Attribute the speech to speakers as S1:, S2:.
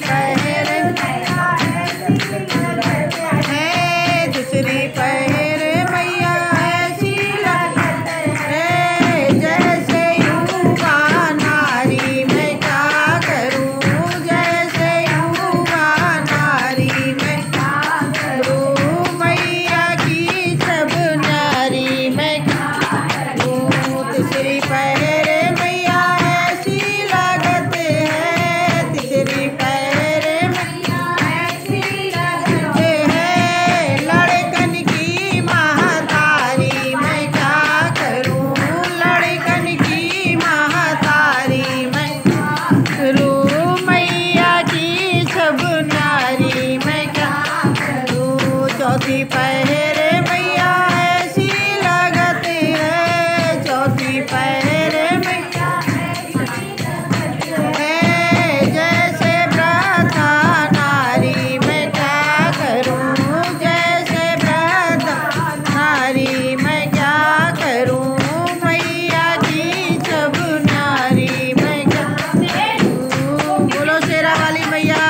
S1: Thank. चौथी पहरे मैया, ऐसी लगते है। चौथी पहरे मैया जैसे व्रता नारी मैं क्या करूँ? जैसे व्रता नारी मैं क्या करूँ? मैया जी, सब नारी मैं क्या बोलो, शेरा वाली मैया।